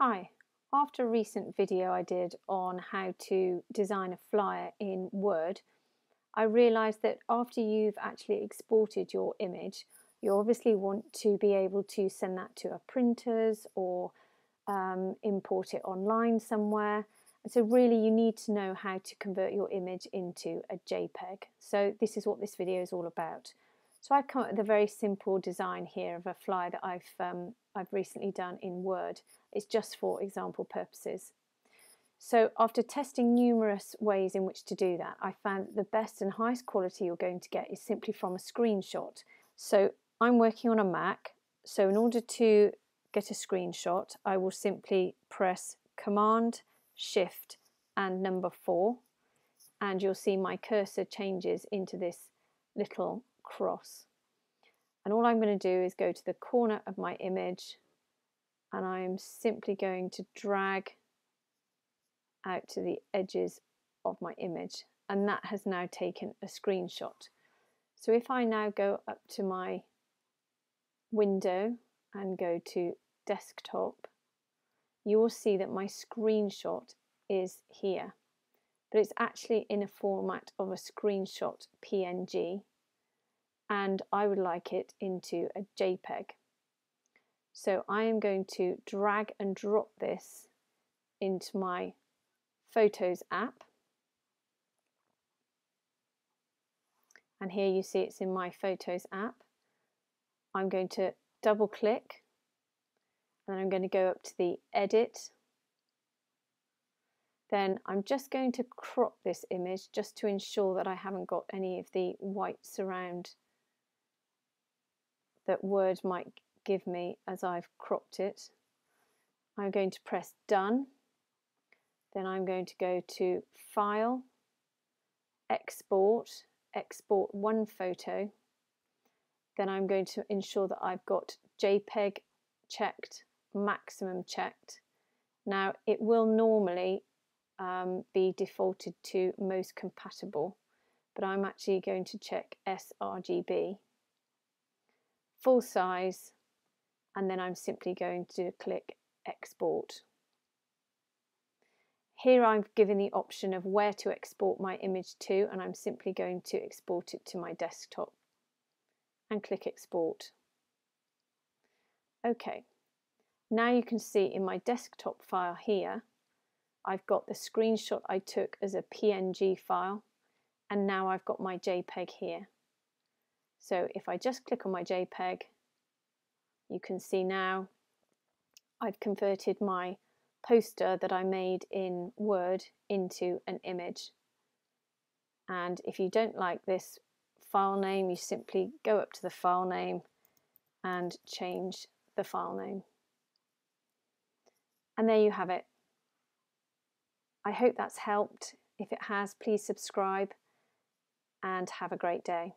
Hi, after a recent video I did on how to design a flyer in Word, I realised that after you've actually exported your image, you obviously want to be able to send that to a printers or um, import it online somewhere. And so really you need to know how to convert your image into a JPEG. So this is what this video is all about. So I've come up with a very simple design here of a flyer that I've, um, I've recently done in Word. It's just for example purposes. So after testing numerous ways in which to do that, I found that the best and highest quality you're going to get is simply from a screenshot. So I'm working on a Mac, so in order to get a screenshot, I will simply press Command, Shift and number 4 and you'll see my cursor changes into this little cross. And all I'm going to do is go to the corner of my image and I'm simply going to drag out to the edges of my image and that has now taken a screenshot. So if I now go up to my window and go to desktop, you will see that my screenshot is here. But it's actually in a format of a screenshot PNG and I would like it into a JPEG. So I am going to drag and drop this into my Photos app. And here you see it's in my Photos app. I'm going to double click and I'm going to go up to the Edit. Then I'm just going to crop this image just to ensure that I haven't got any of the white surround that Word might give me as I've cropped it. I'm going to press Done. Then I'm going to go to File, Export, Export one photo. Then I'm going to ensure that I've got JPEG checked, maximum checked. Now it will normally um, be defaulted to most compatible, but I'm actually going to check sRGB full size and then I'm simply going to click export. Here I've given the option of where to export my image to and I'm simply going to export it to my desktop and click export. Okay, now you can see in my desktop file here I've got the screenshot I took as a PNG file and now I've got my JPEG here. So if I just click on my JPEG, you can see now I've converted my poster that I made in Word into an image. And if you don't like this file name, you simply go up to the file name and change the file name. And there you have it. I hope that's helped. If it has, please subscribe and have a great day.